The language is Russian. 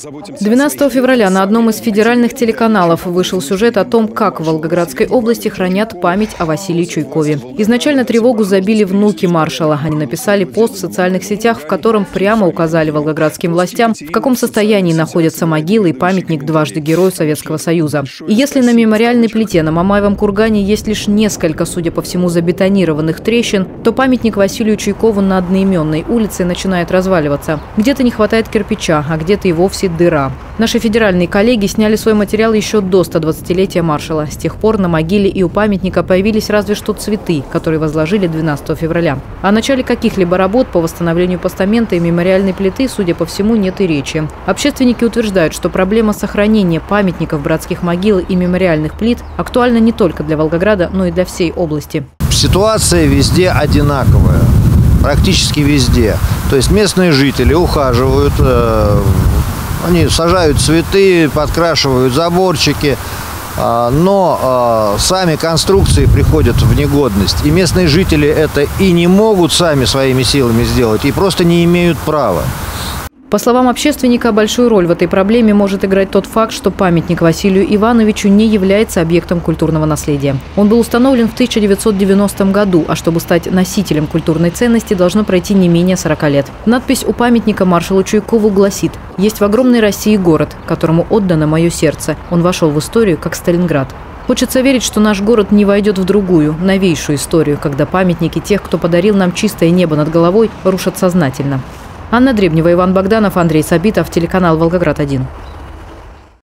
12 февраля на одном из федеральных телеканалов вышел сюжет о том, как в Волгоградской области хранят память о Василии Чуйкове. Изначально тревогу забили внуки маршала. Они написали пост в социальных сетях, в котором прямо указали волгоградским властям, в каком состоянии находятся могилы и памятник дважды Герою Советского Союза. И если на мемориальной плите на Мамаевом кургане есть лишь несколько, судя по всему, забетонированных трещин, то памятник Василию Чуйкову на одноименной улице начинает разваливаться. Где-то не хватает кирпича, а где-то и вовсе дыра. Наши федеральные коллеги сняли свой материал еще до 120-летия маршала. С тех пор на могиле и у памятника появились разве что цветы, которые возложили 12 февраля. О начале каких-либо работ по восстановлению постамента и мемориальной плиты, судя по всему, нет и речи. Общественники утверждают, что проблема сохранения памятников братских могил и мемориальных плит актуальна не только для Волгограда, но и для всей области. Ситуация везде одинаковая практически везде. То есть местные жители ухаживают, э, они сажают цветы, подкрашивают заборчики, а, но а, сами конструкции приходят в негодность. И местные жители это и не могут сами своими силами сделать, и просто не имеют права. По словам общественника, большую роль в этой проблеме может играть тот факт, что памятник Василию Ивановичу не является объектом культурного наследия. Он был установлен в 1990 году, а чтобы стать носителем культурной ценности, должно пройти не менее 40 лет. Надпись у памятника маршалу Чуйкову гласит «Есть в огромной России город, которому отдано мое сердце. Он вошел в историю, как Сталинград». Хочется верить, что наш город не войдет в другую, новейшую историю, когда памятники тех, кто подарил нам чистое небо над головой, рушат сознательно. Анна Дребнева, Иван Богданов, Андрей Сабитов, телеканал «Волгоград-1».